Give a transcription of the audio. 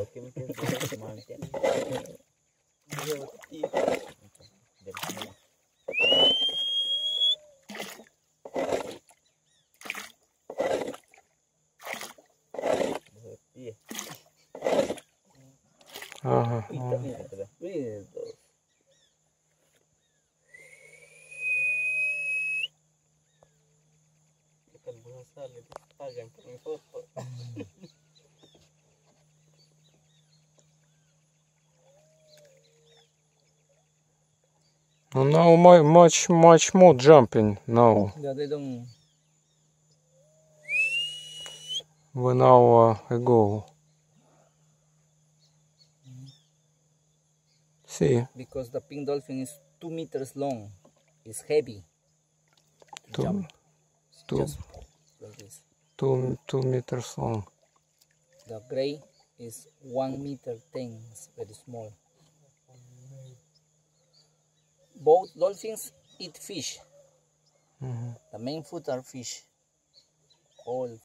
oke mungkin semangat ya Aha. Aha. Bukan bahasa lebih tajam, foto. No, much much more jumping now Enggak ada dong. one hour ago. See, Because the pink dolphin is two meters long. It's heavy. two, jump. two, like two, two meters long. The gray is one meter ten. It's very small. Both dolphins eat fish. Mhm. The main food are fish. All